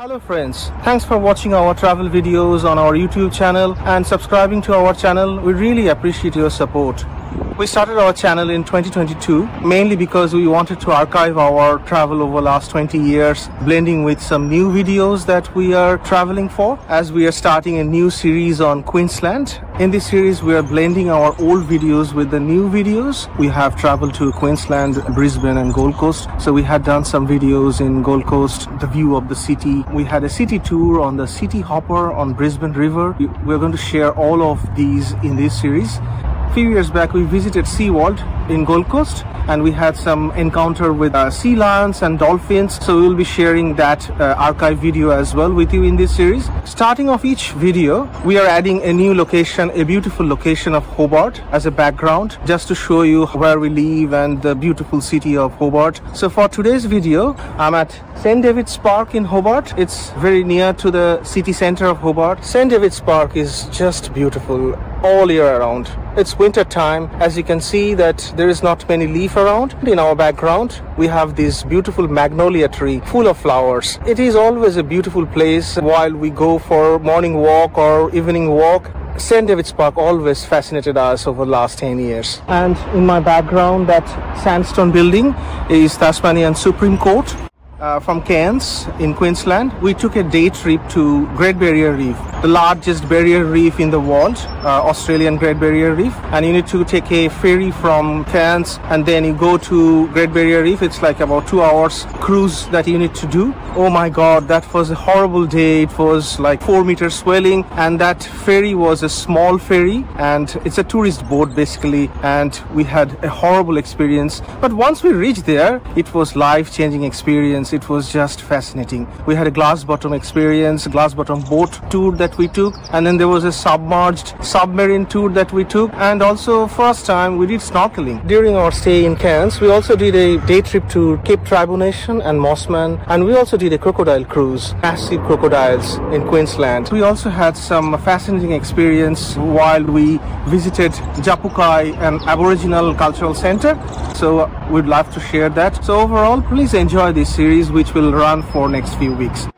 Hello friends, thanks for watching our travel videos on our YouTube channel and subscribing to our channel. We really appreciate your support. We started our channel in 2022 mainly because we wanted to archive our travel over last 20 years blending with some new videos that we are traveling for as we are starting a new series on Queensland. In this series we are blending our old videos with the new videos. We have traveled to Queensland, Brisbane and Gold Coast. So we had done some videos in Gold Coast, the view of the city. We had a city tour on the city hopper on Brisbane River. We're going to share all of these in this series few years back we visited SeaWorld in Gold Coast and we had some encounter with uh, sea lions and dolphins so we'll be sharing that uh, archive video as well with you in this series starting off each video we are adding a new location a beautiful location of Hobart as a background just to show you where we live and the beautiful city of Hobart so for today's video I'm at St. David's Park in Hobart. It's very near to the city center of Hobart. St. David's Park is just beautiful all year around. It's winter time. As you can see that there is not many leaf around. In our background, we have this beautiful magnolia tree full of flowers. It is always a beautiful place while we go for morning walk or evening walk. St. David's Park always fascinated us over the last 10 years. And in my background, that sandstone building is Tasmanian Supreme Court uh, from Cairns in Queensland, we took a day trip to Great Barrier Reef, the largest barrier reef in the world, uh, Australian Great Barrier Reef. And you need to take a ferry from Cairns and then you go to Great Barrier Reef. It's like about two hours cruise that you need to do. Oh my God, that was a horrible day. It was like four meters swelling and that ferry was a small ferry and it's a tourist boat basically. And we had a horrible experience. But once we reached there, it was life-changing experience experience. It was just fascinating. We had a glass bottom experience, glass bottom boat tour that we took, and then there was a submerged submarine tour that we took, and also first time we did snorkeling. During our stay in Cairns, we also did a day trip to Cape Tribulation and Mossman, and we also did a crocodile cruise, massive crocodiles in Queensland. We also had some fascinating experience while we visited Tjapukai, an Aboriginal cultural center. So we'd love to share that. So overall, please enjoy this series series which will run for next few weeks.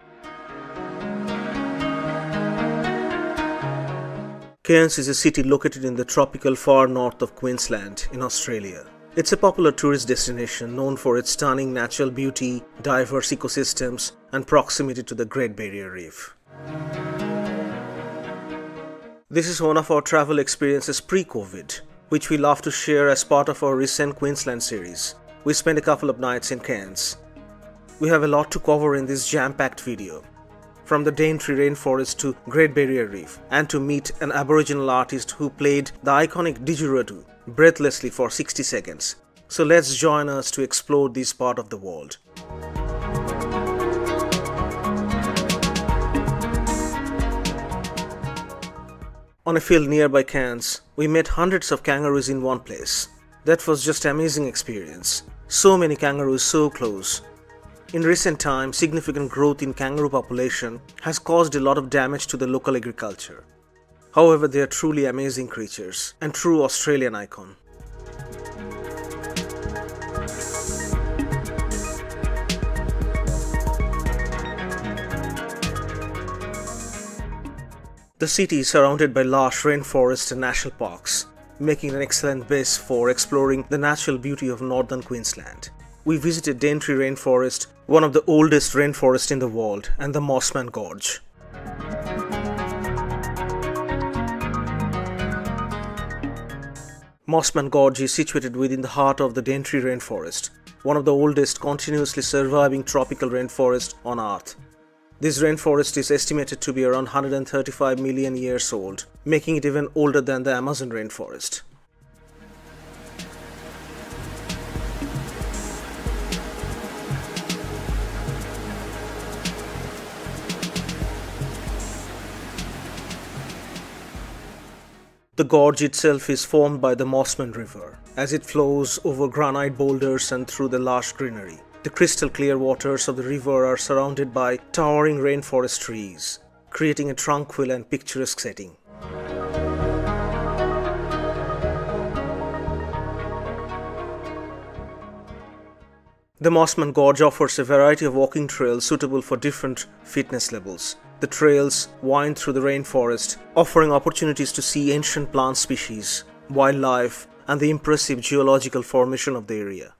Cairns is a city located in the tropical far north of Queensland in Australia. It's a popular tourist destination known for its stunning natural beauty, diverse ecosystems, and proximity to the Great Barrier Reef. This is one of our travel experiences pre-COVID, which we love to share as part of our recent Queensland series. We spent a couple of nights in Cairns, we have a lot to cover in this jam-packed video. From the Daintree rainforest to Great Barrier Reef, and to meet an Aboriginal artist who played the iconic didgeridoo breathlessly for 60 seconds. So let's join us to explore this part of the world. On a field nearby Cairns, we met hundreds of kangaroos in one place. That was just amazing experience. So many kangaroos so close, in recent times, significant growth in kangaroo population has caused a lot of damage to the local agriculture. However, they are truly amazing creatures and true Australian icon. The city is surrounded by lush rainforests and national parks, making an excellent base for exploring the natural beauty of northern Queensland. We visited Daintree Rainforest, one of the oldest rainforests in the world, and the Mossman Gorge. Mossman Gorge is situated within the heart of the Daintree Rainforest, one of the oldest continuously surviving tropical rainforests on Earth. This rainforest is estimated to be around 135 million years old, making it even older than the Amazon rainforest. The gorge itself is formed by the Mossman River as it flows over granite boulders and through the lush greenery. The crystal clear waters of the river are surrounded by towering rainforest trees, creating a tranquil and picturesque setting. The Mossman Gorge offers a variety of walking trails suitable for different fitness levels. The trails wind through the rainforest, offering opportunities to see ancient plant species, wildlife, and the impressive geological formation of the area.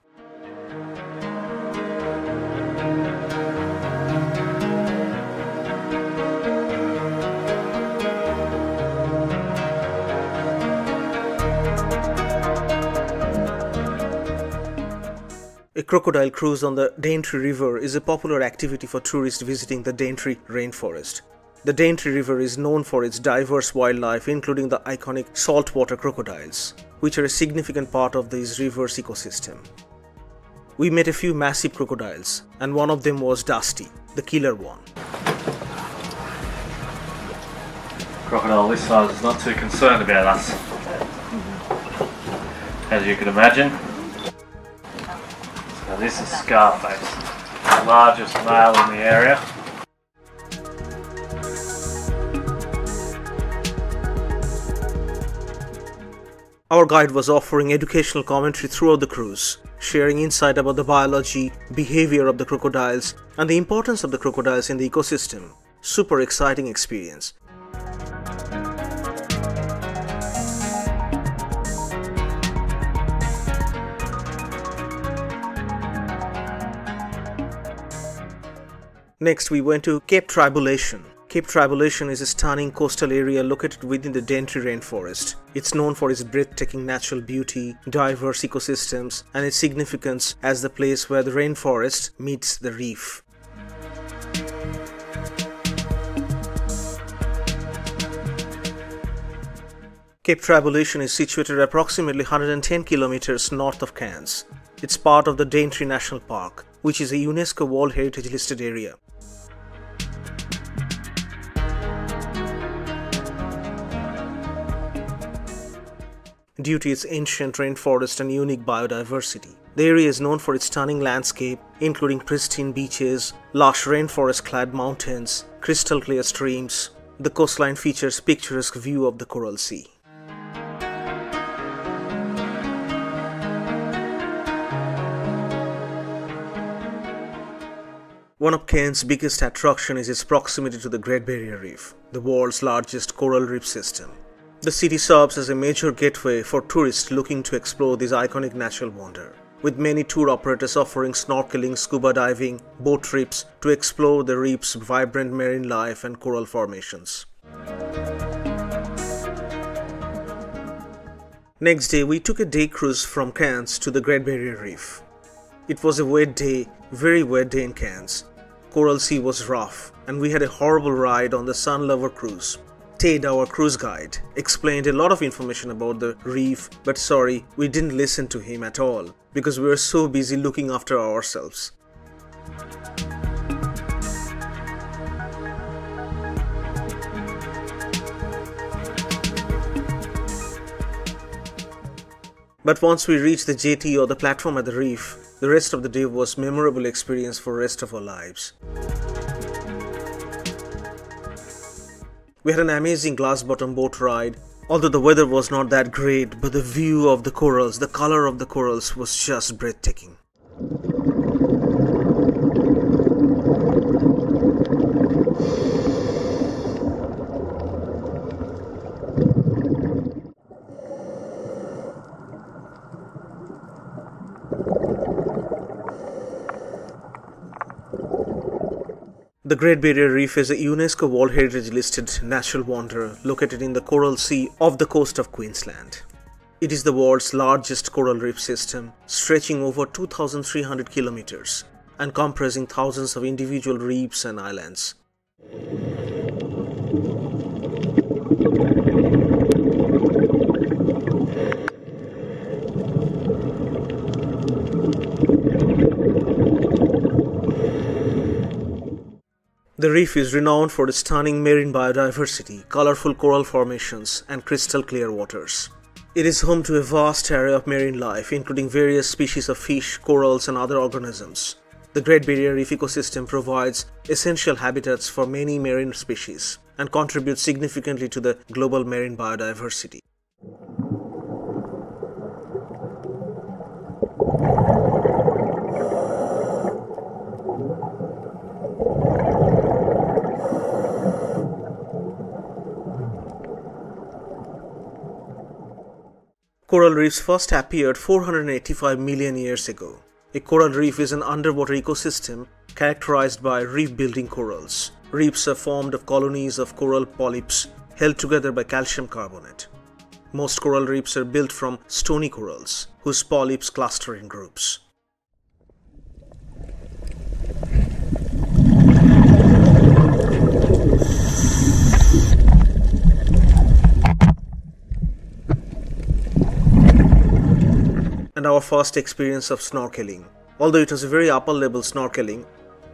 A crocodile cruise on the Daintree River is a popular activity for tourists visiting the Daintree rainforest. The Daintree River is known for its diverse wildlife including the iconic saltwater crocodiles, which are a significant part of this river's ecosystem. We met a few massive crocodiles and one of them was Dusty, the killer one. Crocodile this size is not too concerned about us. As you can imagine, now this is Scarface, the largest male in the area. Our guide was offering educational commentary throughout the cruise, sharing insight about the biology, behavior of the crocodiles, and the importance of the crocodiles in the ecosystem. Super exciting experience. Next, we went to Cape Tribulation. Cape Tribulation is a stunning coastal area located within the Daintree rainforest. It's known for its breathtaking natural beauty, diverse ecosystems, and its significance as the place where the rainforest meets the reef. Cape Tribulation is situated approximately 110 kilometers north of Cairns. It's part of the Daintree National Park, which is a UNESCO World Heritage listed area. Due to its ancient rainforest and unique biodiversity. The area is known for its stunning landscape, including pristine beaches, lush rainforest-clad mountains, crystal clear streams. The coastline features picturesque view of the Coral Sea. One of Cairns' biggest attraction is its proximity to the Great Barrier Reef, the world's largest coral reef system. The city serves as a major gateway for tourists looking to explore this iconic natural wonder, with many tour operators offering snorkeling, scuba diving, boat trips to explore the reef's vibrant marine life and coral formations. Next day, we took a day cruise from Cairns to the Great Barrier Reef. It was a wet day, very wet day in Cairns. Coral Sea was rough, and we had a horrible ride on the Sunlover cruise. Ted, our cruise guide, explained a lot of information about the reef, but sorry, we didn't listen to him at all because we were so busy looking after ourselves. But once we reached the jetty or the platform at the reef, the rest of the day was memorable experience for rest of our lives. We had an amazing glass bottom boat ride. Although the weather was not that great, but the view of the corals, the color of the corals was just breathtaking. Great Barrier Reef is a UNESCO World Heritage listed natural wonder located in the Coral Sea off the coast of Queensland. It is the world's largest coral reef system, stretching over 2,300 kilometers and comprising thousands of individual reefs and islands. The reef is renowned for its stunning marine biodiversity, colorful coral formations, and crystal clear waters. It is home to a vast array of marine life, including various species of fish, corals, and other organisms. The Great Barrier Reef ecosystem provides essential habitats for many marine species and contributes significantly to the global marine biodiversity. Coral reefs first appeared 485 million years ago. A coral reef is an underwater ecosystem characterized by reef building corals. Reefs are formed of colonies of coral polyps held together by calcium carbonate. Most coral reefs are built from stony corals, whose polyps cluster in groups. And our first experience of snorkeling. Although it was a very upper level snorkeling,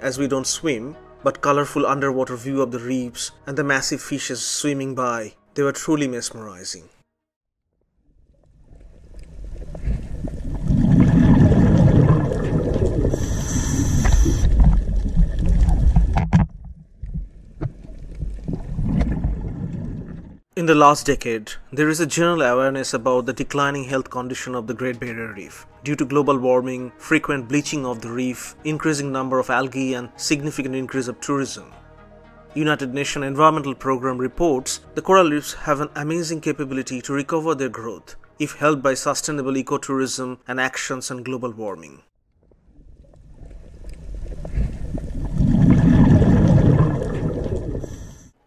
as we don't swim, but colorful underwater view of the reefs and the massive fishes swimming by, they were truly mesmerizing. In the last decade, there is a general awareness about the declining health condition of the Great Barrier Reef due to global warming, frequent bleaching of the reef, increasing number of algae and significant increase of tourism. United Nations Environmental Programme reports the coral reefs have an amazing capability to recover their growth if helped by sustainable ecotourism and actions on global warming.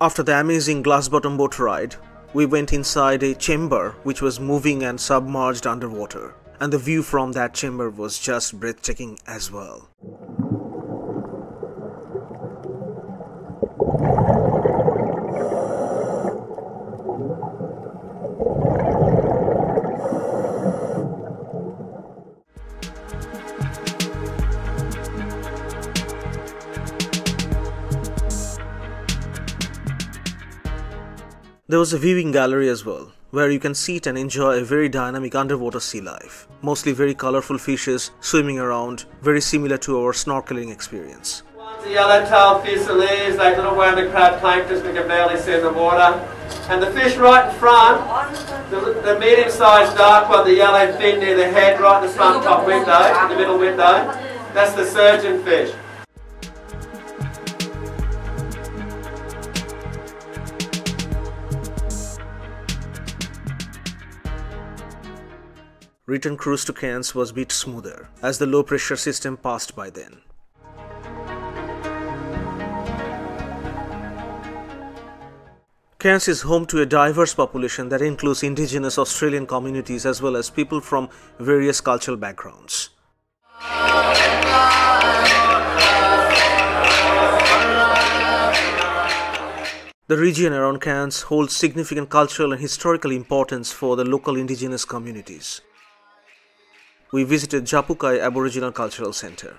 After the amazing glass bottom boat ride, we went inside a chamber which was moving and submerged underwater, and the view from that chamber was just breathtaking as well. There was a viewing gallery as well, where you can sit and enjoy a very dynamic underwater sea life. Mostly very colorful fishes swimming around, very similar to our snorkeling experience. The yellow-tailed fusiliers, like little wormy crab planktons we can barely see in the water. And the fish right in front, the, the medium-sized dark one, the yellow fin near the head, right in the front top window, the middle window, that's the surgeon fish. Return cruise to Cairns was bit smoother, as the low pressure system passed by then. Cairns is home to a diverse population that includes indigenous Australian communities as well as people from various cultural backgrounds. The region around Cairns holds significant cultural and historical importance for the local indigenous communities we visited Tjapukai Aboriginal Cultural Center.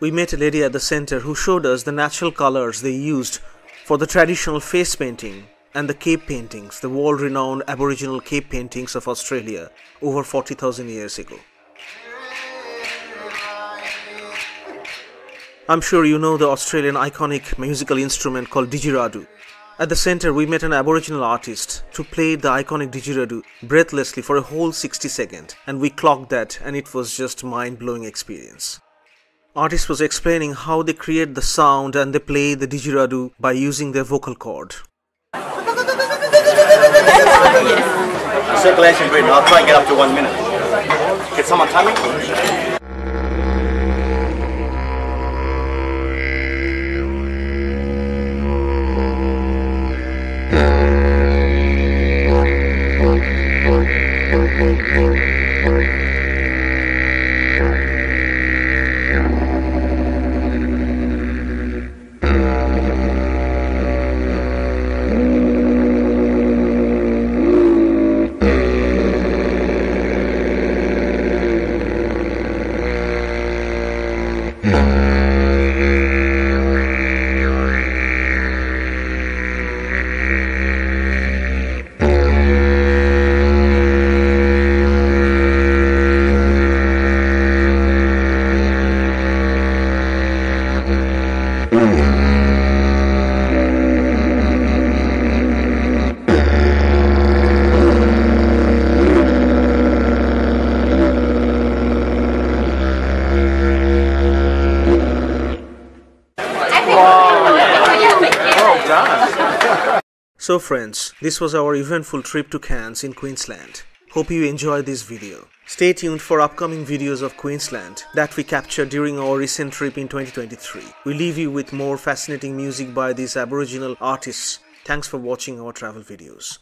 We met a lady at the center who showed us the natural colors they used for the traditional face painting and the cave paintings, the world renowned Aboriginal cave paintings of Australia over 40,000 years ago. I'm sure you know the Australian iconic musical instrument called didgeridoo. At the center, we met an Aboriginal artist to play the iconic didgeridoo breathlessly for a whole 60 seconds, and we clocked that, and it was just mind-blowing experience. Artist was explaining how they create the sound and they play the didgeridoo by using their vocal cord. Circulation breathing. I'll try and get up to one minute. Can someone time me? So friends, this was our eventful trip to Cairns in Queensland. Hope you enjoyed this video. Stay tuned for upcoming videos of Queensland that we captured during our recent trip in 2023. We leave you with more fascinating music by these Aboriginal artists. Thanks for watching our travel videos.